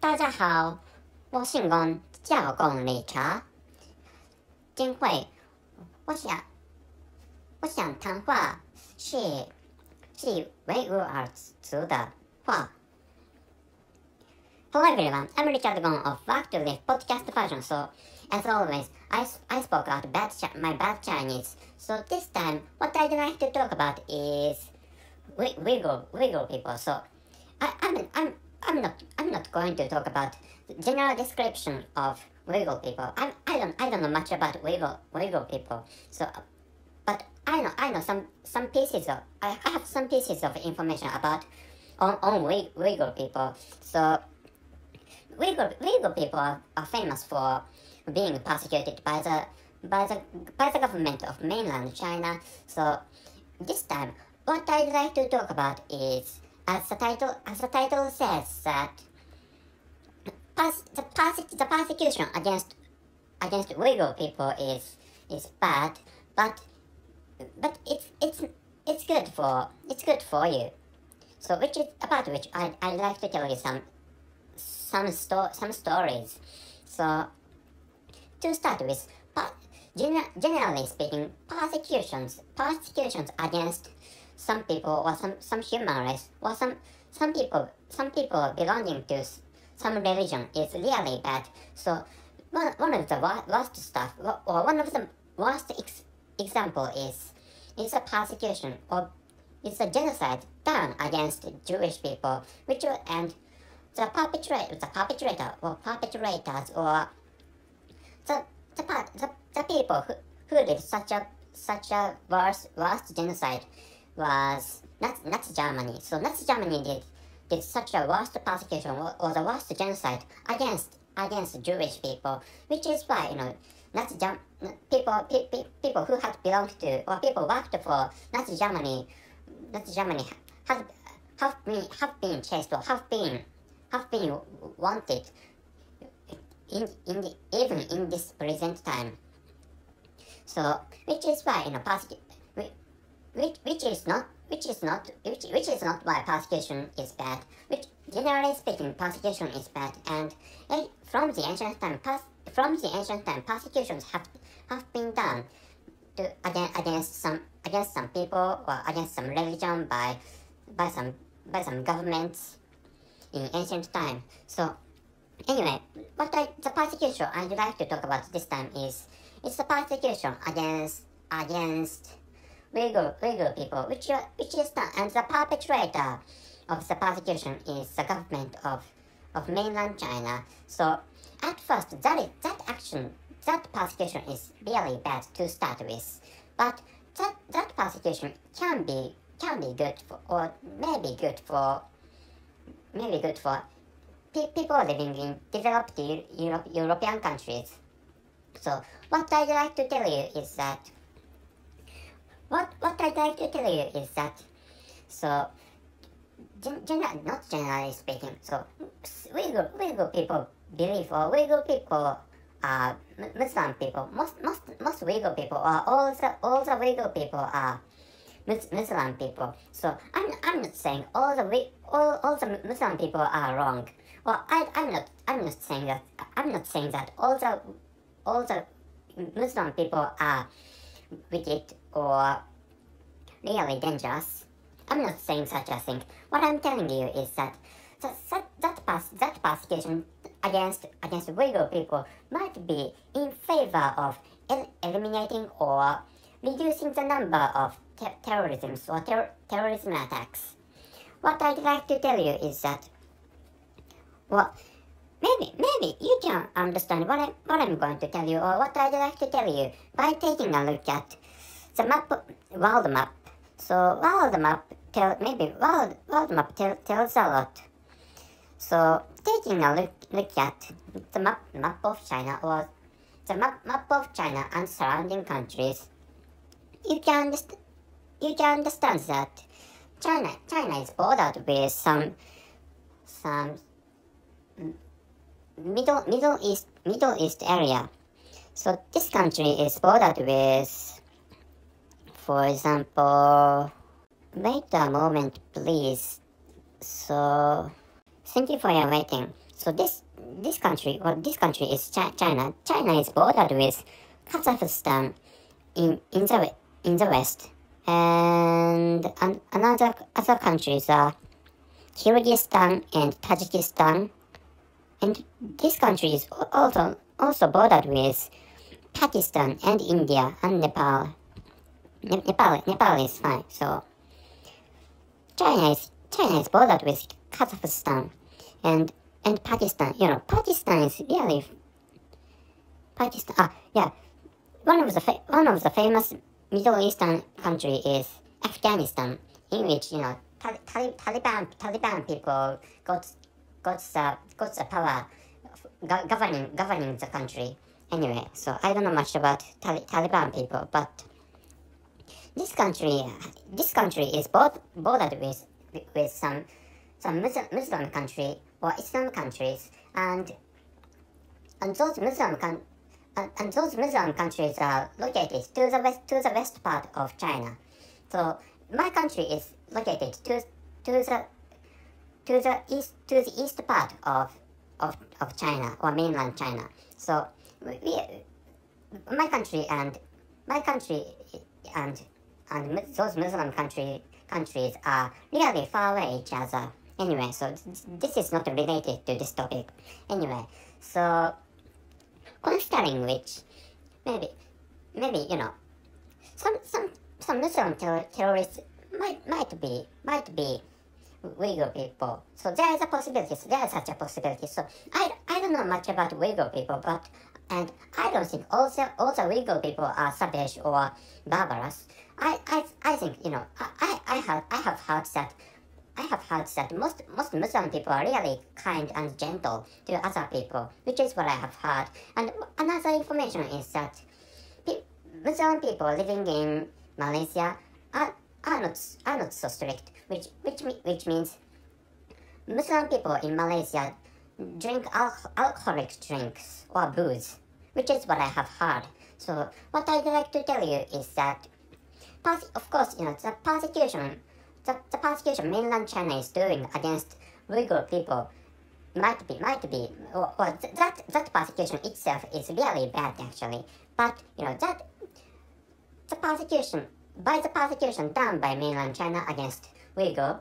大家好，我姓龚，叫龚理查。金惠，我想，我想谈话是是维吾尔族的话。Hello everyone, I'm Richard Gong of Work to Live podcast version. So, as always, I, I spoke out bad my bad Chinese. So this time, what I'd like to talk about is Uyghur, Uyghur people. So, I, I'm, I'm I'm not I'm not going to talk about the general description of Uyghur people. I I don't I don't know much about Uyghur Uyghur people. So, but I know I know some some pieces of I have some pieces of information about on on Uyghur people. So Uyghur, Uyghur people are, are famous for being persecuted by the by the by the government of mainland China. So this time, what I'd like to talk about is, as the title as the title says, that the, the persecution against against Uyghur people is is bad, but but it's it's it's good for it's good for you. So which is about which I I'd like to tell you some some sto- some stories. So to start with, generally speaking, persecutions persecutions against some people or some some human race or some some people some people belonging to some religion is really bad. So one, one of the worst stuff or one of the worst ex- example is is a persecution or it's a genocide done against Jewish people, which and the perpetrator, the perpetrator or perpetrators or the the, the, the people who, who did such a such a worst worst genocide was Nazi, Nazi Germany. So Nazi Germany did did such a worst persecution or, or the worst genocide against against Jewish people, which is why you know Nazi people pe- pe- people who had belonged to or people worked for Nazi Germany, Nazi Germany have have been have been chased or have been have been wanted in, in the, even in this present time. So, which is why you know persecution, which, which is not which is not which, which is not why persecution is bad. Which generally speaking, persecution is bad, and from the ancient time, pers- from the ancient time, persecutions have have been done to against, against some against some people or against some religion by by some by some governments in ancient time. So anyway, what I, the persecution I'd like to talk about this time is it's the persecution against against Uyghur Uyghur people, which which is the and the perpetrator of the persecution is the government of of mainland China. So at first that is, that action that persecution is really bad to start with, but that that persecution can be can be good for or maybe good for maybe good for pe- people living in developed Europe, European countries. So what I'd like to tell you is that what what I'd like to tell you is that so gen- gen- not generally speaking. So Uyghur Uyghur people believe or Uyghur people are Muslim people. Most most most Uyghur people or all the all the Uyghur people are Muslim people. So I'm, I'm not saying all the all, all the Muslim people are wrong. Well, I, I'm not I'm not saying that I'm not saying that all the all the Muslim people are wicked or really dangerous. I'm not saying such a thing. What I'm telling you is that that that that, pass, that persecution against against Uyghur people might be in favor of el- eliminating or reducing the number of ter- terrorism or ter- terrorism attacks. What I'd like to tell you is that, well, maybe maybe you can understand what I'm what I'm going to tell you or what I'd like to tell you by taking a look at the map, world map. So world map tell maybe world world map tell, tells a lot. So taking a look look at the map map of China or the map map of China and surrounding countries you can understand, you can understand that China China is bordered with some some middle middle east middle east area. So this country is bordered with, for example, wait a moment, please. So thank you for your waiting. so this this country, well, this country is Chi- China. China is bordered with Kazakhstan in in the in the west, and an, another other countries are Kyrgyzstan and Tajikistan, and this country is also also bordered with Pakistan and India and Nepal. Ne- Nepal Nepal is fine. So China is China is bordered with Kazakhstan and and Pakistan. You know, Pakistan is really Pakistan. Ah, yeah. One of the one of the famous Middle Eastern country is Afghanistan, in which you know Tal- Tal- Taliban Taliban people got got the got the power go- governing governing the country. Anyway, so I don't know much about Tal- Taliban people, but this country this country is both bordered with with some some Muslim, Muslim country or Islam countries, and and those Muslim con- and, and those Muslim countries are located to the west to the west part of China. So my country is located to to the to the east to the east part of of, of China or mainland China. So we, my country and my country and and those Muslim country countries are really far away each other. Anyway, so this is not related to this topic. Anyway, so considering which, maybe, maybe you know, some some some Muslim ter- terrorists might might be might be Uyghur people. So there is a possibility. There is such a possibility. So I, I don't know much about Uyghur people, but and I don't think all the all the Uyghur people are savage or barbarous. I, I, I think you know I, I, have I have heard that I have heard that most most Muslim people are really kind and gentle to other people, which is what I have heard. And another information is that pe- Muslim people living in Malaysia are, are not are not so strict, which which which means Muslim people in Malaysia drink al- alcoholic drinks or booze, which is what I have heard. So what I'd like to tell you is that, of course, you know the persecution, the, the persecution mainland China is doing against Uyghur people might be might be or, or th- that that persecution itself is really bad actually. But you know that the persecution by the persecution done by mainland China against Uyghur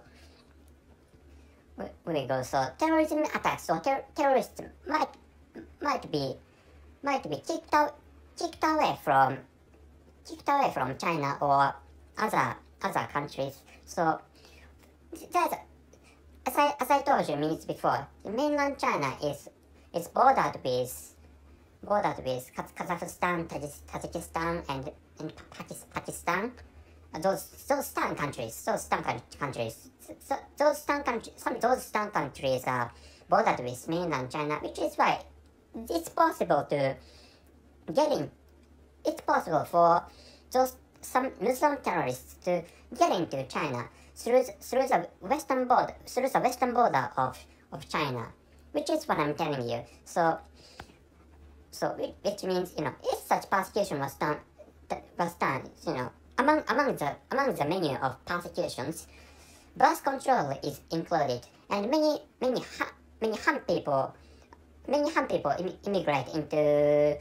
Uyghur so terrorism attacks or ter- terrorists might might be might be kicked out kicked away from kicked away from China or other other countries. So there's as I as I told you minutes before, mainland China is is bordered with bordered with Kaz- Kazakhstan, Tajik- Tajikistan, and and Pakis- Pakistan. Those those countries, those Stan countries, so, those Stan countries, some those Stan countries are bordered with mainland China, which is why it's possible to get in. It's possible for those some Muslim terrorists to get into China through through the western border through the western border of, of China, which is what I'm telling you. So so whi- which means you know if such persecution was done was done, you know among among the among the menu of persecutions, birth control is included, and many many ha- many Han people many Han people Im- immigrate into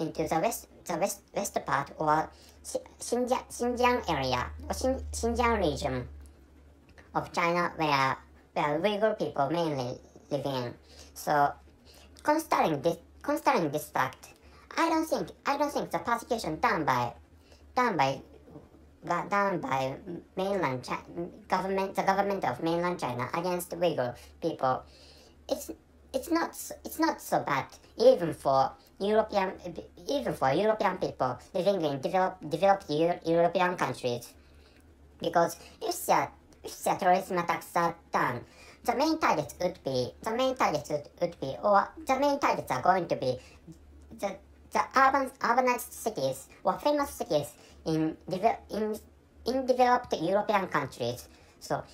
into the west the west west part or Xinjiang, Xinjiang area or Xin, Xinjiang region of China where where Uyghur people mainly live in. So considering this considering this fact, I don't think I don't think the persecution done by done by ba- down by mainland government the government of mainland China against Uyghur people, it's it's not it's not so bad. Even for European even for European people living in developed developed Eu- European countries. Because if the if the terrorism attacks are done, the main targets would be the main targets would, would be or the main targets are going to be the the urban urbanized cities were famous cities in devel- in in developed European countries. So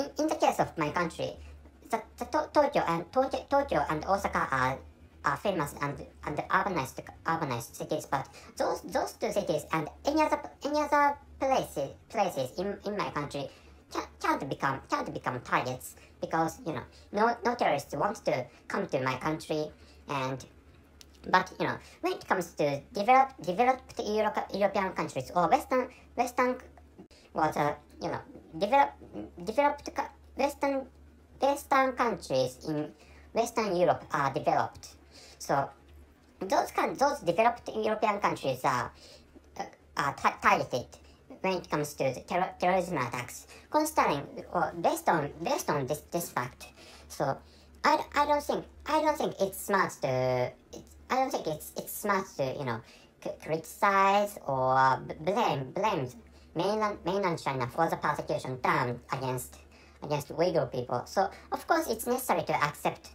in, in the case of my country, the, the to- Tokyo and Tokyo, Tokyo and Osaka are are famous and and urbanized urbanized cities, but those those two cities and any other any other places places in, in my country can't, can't become can't become targets because you know no no terrorists want to come to my country and but you know when it comes to developed developed Euro- European countries or Western Western was uh, you know develop, developed Western Western countries in Western Europe are developed. So those can, those developed European countries are uh, are targeted when it comes to terror- terrorism attacks, considering or based on based on this this fact. So I, I don't think I don't think it's smart to it's, I don't think it's it's smart to you know criticize or blame blame mainland mainland China for the persecution done against against Uyghur people. So of course it's necessary to accept.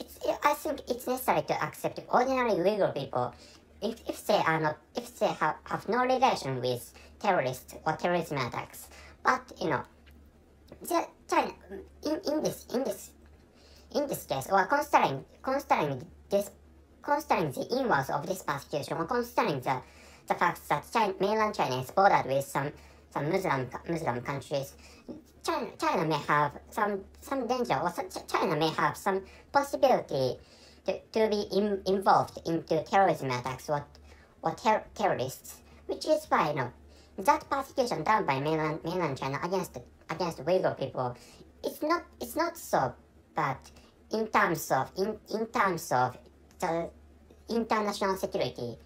It's, I think it's necessary to accept ordinary Uyghur people if, if they are not if they have, have no relation with terrorists or terrorism attacks. But you know, the China in, in this in this in this case, or considering considering this considering the inwards of this persecution, or considering the the fact that China, mainland China is bordered with some some Muslim Muslim countries, China, China may have some some danger, or China may have some possibility to, to be in, involved into terrorism attacks or or ter- terrorists, which is why you know that persecution done by mainland mainland China against against Uyghur people, it's not it's not so bad in terms of in, in terms of the international security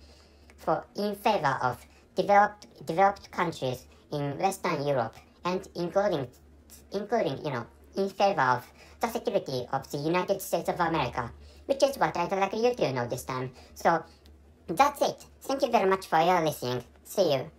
for in favor of developed developed countries in Western Europe and including including you know in favor of the security of the United States of America, which is what I'd like you to know this time. So that's it. Thank you very much for your listening. See you.